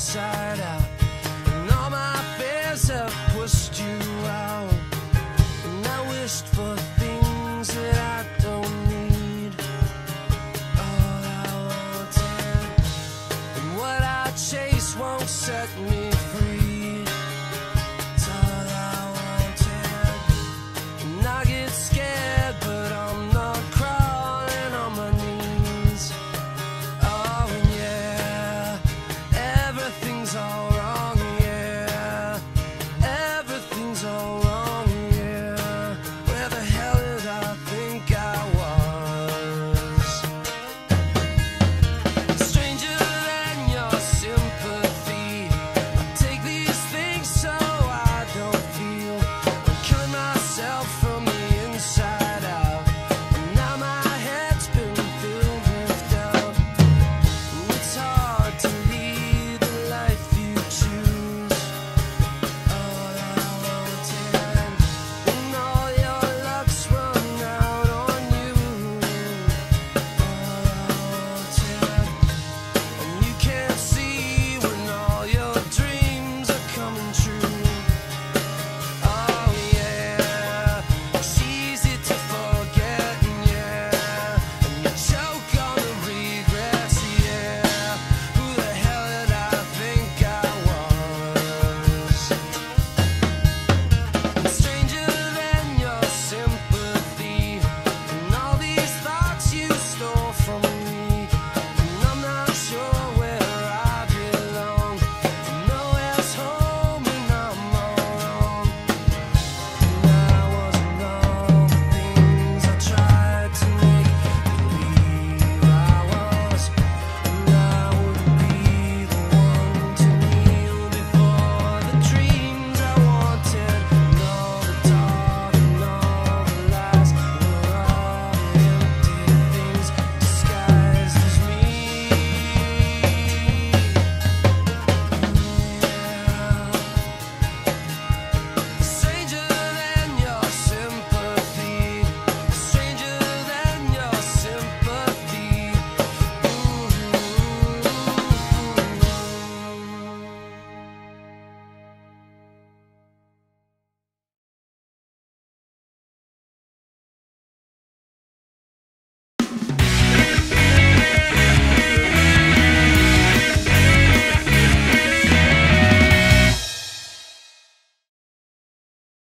inside out. And all my fears have pushed you out. And I wished for things that I don't need. All I wanted. And what I chase won't set me free.